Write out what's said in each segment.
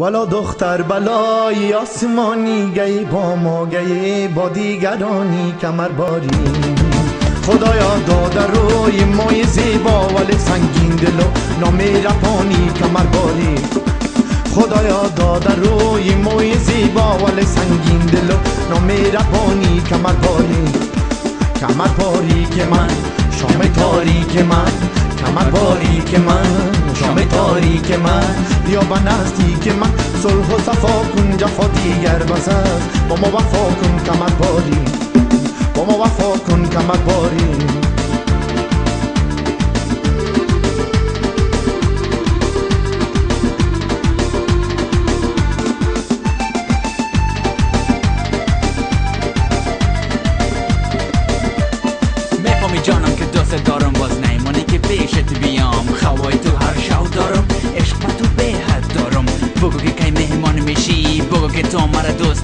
ولا دختر بلای آسمانی گی با ما گی با دیگرانی کمر باری. خدایا داده روی مای زیبا ولی سنگین دل و نامهربانی کمر باری. خدایا داده روی موی زیبا ولی سنگین دل و نامهربانی کمر باری. کمر باری که من شام تاریک من کمر باری که من. شام تاریک من بیا به که من. صلح و صفا کن جفا دیگر بس است. با ما وفا کن کمر باری با ما وفا کن کمر باری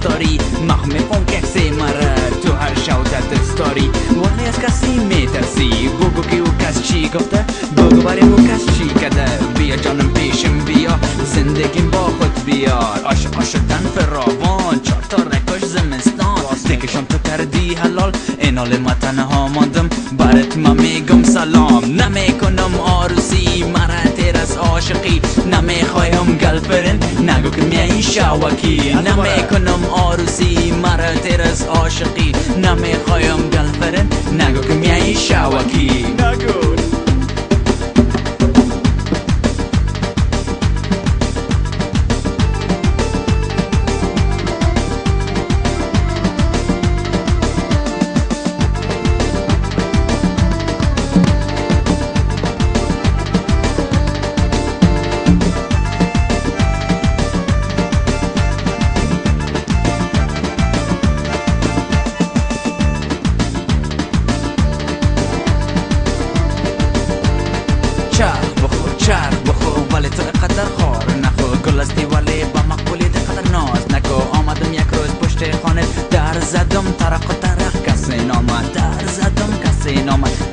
مرا دوست داری مخ می‌خوام کسی مرا تو هر شو دست داری ولی از کسی میترسی بگو که او کس چی گفته بگو برای او کس چی کده بیا جانم پیشم بیا زندگیم با خود بیار عاشق شدن فراوان چهار تا رکاش زمستان دکشم تو کردی حلال اینال ما تنها ماندم برات ما میگم سلام نمی‌کنم آروسی مرا تیر از عاشقی نمی‌خوایم گلفرند نگو که میای شاوکی نمی‌کنم آروسی مرا تیر از عاشقی. نمی‌خوایم گلفرند نگو که میای شاوکی.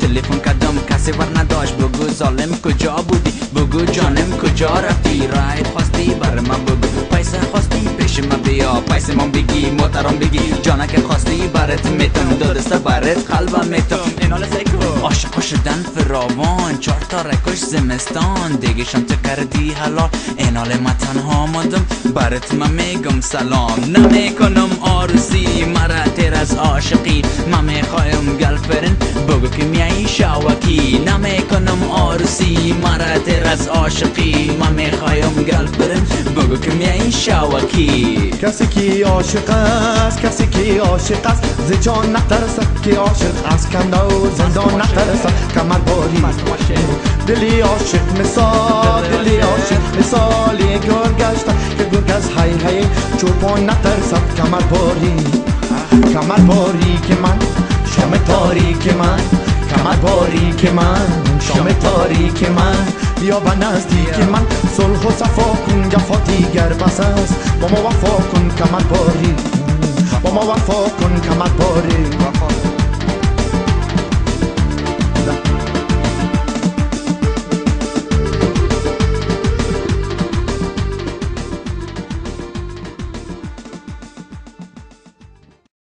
تلفن کدم کسی ور نداشت بگو ظالم کجا بودی؟ بگو جانم کجا رفتی؟ رای خواستی بر من بگو. پیسه خواستی پیش من بیا. پیسه من بگی محترم بگی. جانا که خواستی برت میتم. دو دسته برت قلبم میتم. اینال سیکو عاشق شدن فراوان. چهار تا رکش زمستان. دیگه تو کردی؟ حلال اینال ما تنها ماندم برت من میگم سلام. نمی‌کنم آرزی. مرا تیر از عاشقی. من می‌خوایم گلفرین بگو که میای شاوکی نمی‌کنم آرزی. مرا تیر از عاشقی. من می‌خوایم گلفرین بگو که میای شاوکی کسی که عاشق است کسی که عاشق است. ز جان نترسد که عاشق است. کنده و زندان نترسد. کمر باری. دلی عاشق مثال دلی عاشق مثال. گل گشت که گل از های های چوپان نترسد. کمر باری. کمر باری که من شام تاریک من. کمر باری که من شام تاریک من بیا به نزدیک من. صلح و صفا کن جفا دیگر بس است. با ما وفا کن کمر باری با ما وفا کن کمر باری